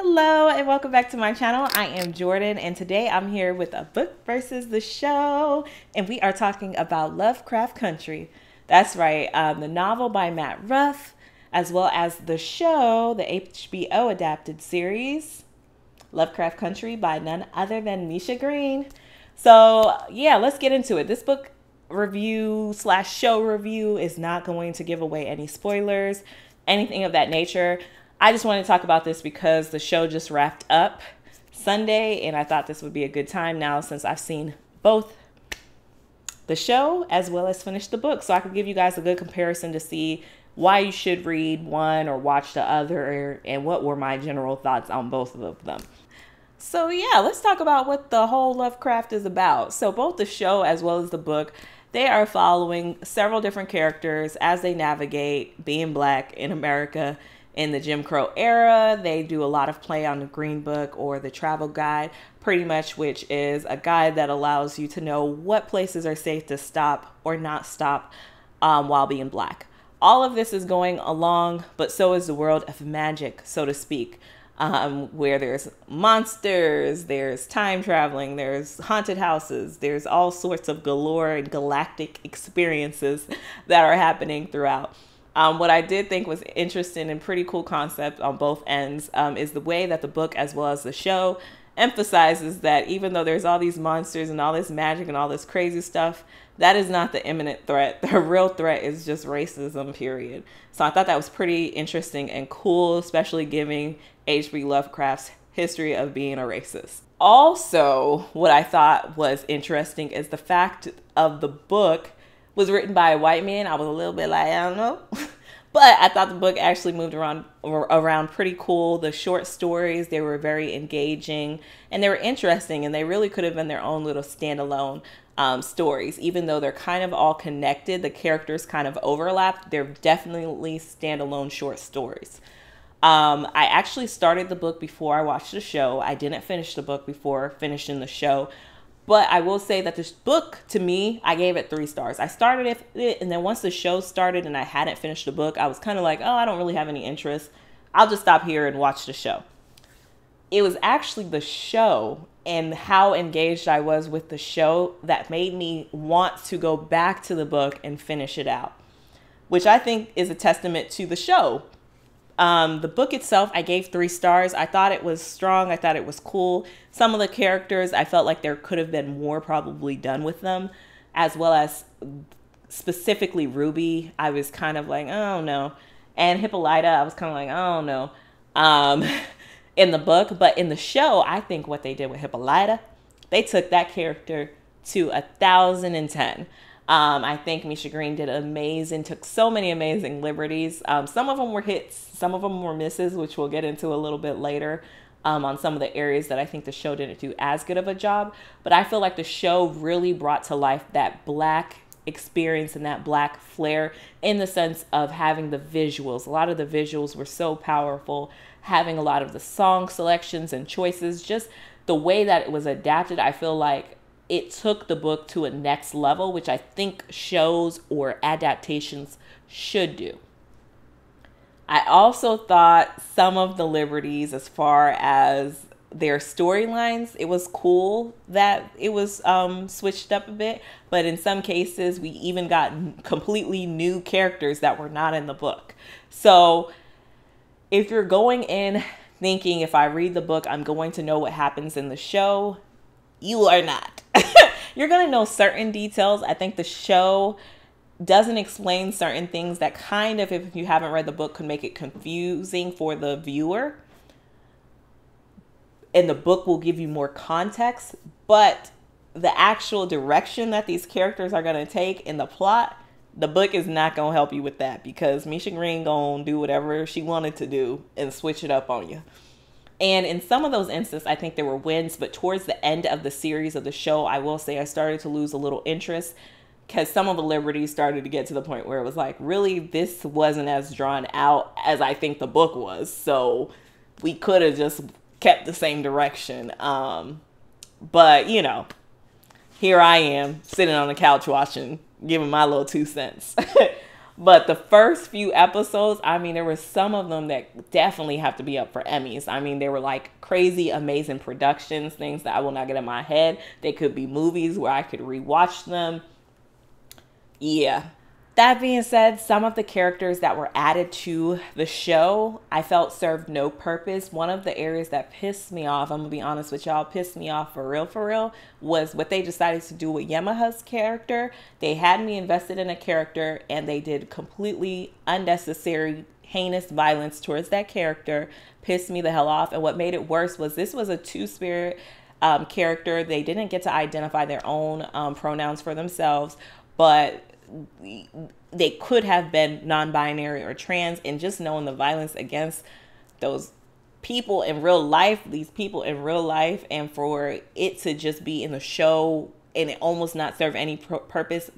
Hello and welcome back to my channel. I am Jourdan and today I'm here with a book versus the show and we are talking about Lovecraft Country. That's right, um, the novel by Matt Ruff as well as the show, the HBO adapted series, Lovecraft Country by none other than Misha Green. So yeah, let's get into it. This book review slash show review is not going to give away any spoilers, anything of that nature. I just wanted to talk about this because the show just wrapped up Sunday, and I thought this would be a good time now since I've seen both the show as well as finished the book. So I could give you guys a good comparison to see why you should read one or watch the other and what were my general thoughts on both of them. So, yeah, let's talk about what the whole Lovecraft is about. So, both the show as well as the book, they are following several different characters as they navigate being black in America in the Jim Crow era. They do a lot of play on the Green Book or the travel guide, pretty much, which is a guide that allows you to know what places are safe to stop or not stop um, while being black. All of this is going along, but so is the world of magic, so to speak. Um, where there's monsters, there's time traveling, there's haunted houses, there's all sorts of galore and galactic experiences that are happening throughout. Um, what I did think was interesting and pretty cool concept on both ends um, is the way that the book, as well as the show, emphasizes that even though there's all these monsters and all this magic and all this crazy stuff, that is not the imminent threat. The real threat is just racism, period. So I thought that was pretty interesting and cool, especially giving H.P. Lovecraft's history of being a racist. Also, what I thought was interesting is the fact of the book was written by a white man. I was a little bit like, I don't know. but I thought the book actually moved around around pretty cool. The short stories, they were very engaging and they were interesting and they really could have been their own little standalone um, stories. Even though they're kind of all connected, the characters kind of overlap. They're definitely standalone short stories. Um, I actually started the book before I watched the show. I didn't finish the book before finishing the show, but I will say that this book, to me, I gave it three stars. I started it, and then once the show started and I hadn't finished the book, I was kind of like, oh, I don't really have any interest. I'll just stop here and watch the show. It was actually the show and how engaged I was with the show that made me want to go back to the book and finish it out, which I think is a testament to the show um, the book itself, I gave three stars. I thought it was strong. I thought it was cool. Some of the characters, I felt like there could have been more probably done with them, as well as specifically Ruby. I was kind of like, oh no. And Hippolyta, I was kind of like, oh no. Um, in the book, but in the show, I think what they did with Hippolyta, they took that character to a thousand and ten. Um, I think Misha Green did amazing, took so many amazing liberties. Um, some of them were hits, some of them were misses, which we'll get into a little bit later um, on some of the areas that I think the show didn't do as good of a job. But I feel like the show really brought to life that black experience and that black flair in the sense of having the visuals. A lot of the visuals were so powerful, having a lot of the song selections and choices, just the way that it was adapted. I feel like it took the book to a next level, which I think shows or adaptations should do. I also thought some of the liberties, as far as their storylines, it was cool that it was um, switched up a bit. But in some cases, we even got completely new characters that were not in the book. So if you're going in thinking if I read the book, I'm going to know what happens in the show, you are not. You're going to know certain details. I think the show doesn't explain certain things that kind of, if you haven't read the book, could make it confusing for the viewer. And the book will give you more context, but the actual direction that these characters are going to take in the plot, the book is not going to help you with that because Misha Green going to do whatever she wanted to do and switch it up on you. And in some of those instances, I think there were wins, but towards the end of the series of the show, I will say I started to lose a little interest because some of the liberties started to get to the point where it was like, really, this wasn't as drawn out as I think the book was. So we could have just kept the same direction. Um, but, you know, here I am sitting on the couch watching, giving my little two cents. but the first few episodes, I mean, there were some of them that definitely have to be up for Emmys. I mean, they were like crazy, amazing productions, things that I will not get in my head. They could be movies where I could rewatch them. Yeah, that being said, some of the characters that were added to the show I felt served no purpose. One of the areas that pissed me off, I'm gonna be honest with y'all, pissed me off for real, for real, was what they decided to do with Yahima's character. They had me invested in a character and they did completely unnecessary, heinous violence towards that character. Pissed me the hell off. And what made it worse was this was a two spirit um, character. They didn't get to identify their own um, pronouns for themselves, but they could have been non-binary or trans and just knowing the violence against those people in real life these people in real life and for it to just be in the show and it almost not serve any purpose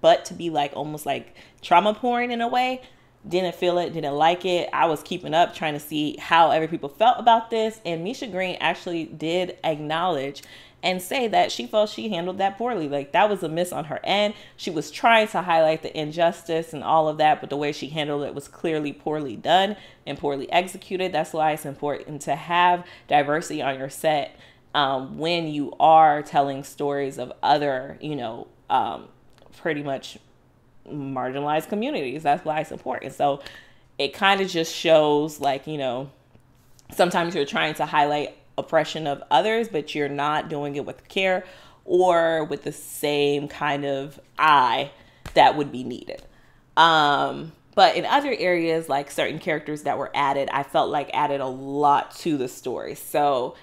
but to be like almost like trauma porn in a way didn't feel it didn't like it. I was keeping up trying to see how every people felt about this and misha green actually did acknowledge and say that she felt she handled that poorly. Like that was a miss on her end. She was trying to highlight the injustice and all of that, but the way she handled it was clearly poorly done and poorly executed. That's why it's important to have diversity on your set um, when you are telling stories of other, you know, um, pretty much marginalized communities. That's why it's important. So it kind of just shows, like, you know, sometimes you're trying to highlight oppression of others, but you're not doing it with care or with the same kind of eye that would be needed. Um, but in other areas, like certain characters that were added, I felt like added a lot to the story. So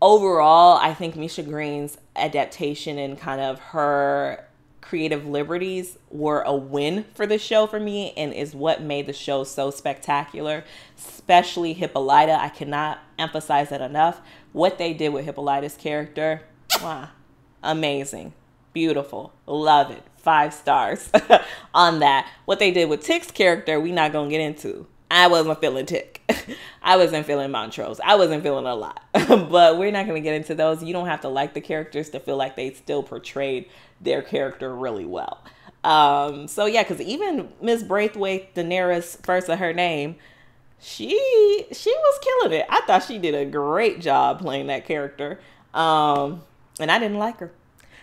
overall, I think Misha Green's adaptation and kind of her creative liberties were a win for the show for me and is what made the show so spectacular, especially Hippolyta. I cannot emphasize that enough. What they did with Hippolyta's character, wow, amazing, beautiful, love it, five stars on that. What they did with Tic's character, we not gonna get into. I wasn't feeling Tic. I wasn't feeling Montrose. I wasn't feeling a lot. but we're not going to get into those. You don't have to like the characters to feel like they still portrayed their character really well. Um, so yeah, because even Miss Braithwhite, Daenerys, first of her name, she she was killing it. I thought she did a great job playing that character. Um, and I didn't like her.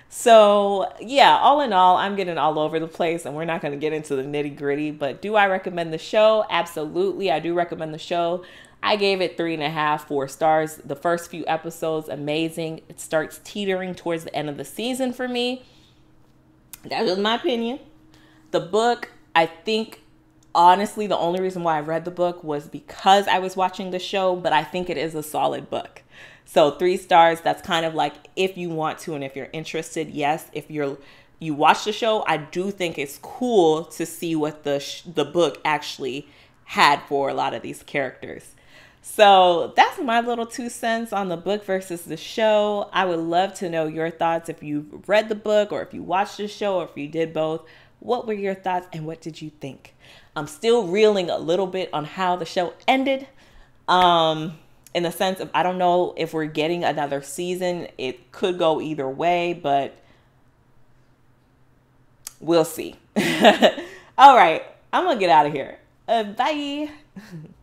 So, yeah, all in all, I'm getting all over the place and we're not going to get into the nitty gritty. But do I recommend the show? Absolutely. I do recommend the show. I gave it three and a half, four stars. The first few episodes, amazing. It starts teetering towards the end of the season for me. That was my opinion. The book, I think, honestly, the only reason why I read the book was because I was watching the show, but I think it is a solid book. So three stars, that's kind of like if you want to and if you're interested, yes. If you're you watch the show, I do think it's cool to see what the sh- the book actually had for a lot of these characters. So that's my little two cents on the book versus the show. I would love to know your thoughts if you've read the book or if you watched the show or if you did both. What were your thoughts and what did you think? I'm still reeling a little bit on how the show ended. Um, in the sense of I don't know if we're getting another season. It could go either way, but we'll see. All right, I'm gonna get out of here. Uh, bye.